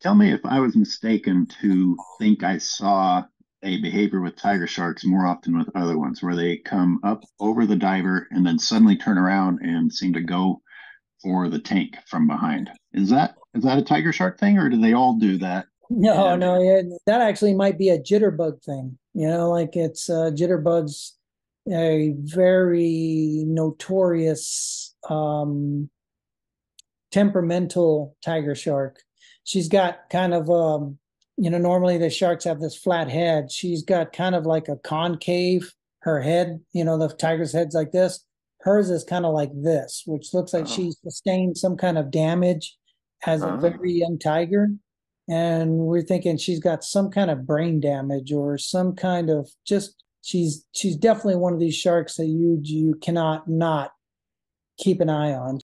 Tell me if I was mistaken to think I saw a behavior with tiger sharks more often with other ones where they come up over the diver and then suddenly turn around and seem to go for the tank from behind. Is that is that a tiger shark thing or do they all do that? No, no, yeah, that actually might be a jitterbug thing. You know, like it's uh, jitterbugs, a very notorious um, temperamental tiger shark. She's got kind of um, you know, normally the sharks have this flat head. She's got kind of like a concave. Her head, you know, the tiger's head's like this. Hers is kind of like this, which looks like Oh. she sustained some kind of damage as a Oh. very young tiger and we're thinking she's got some kind of brain damage or some kind of just she's she's definitely one of these sharks that you you cannot not keep an eye on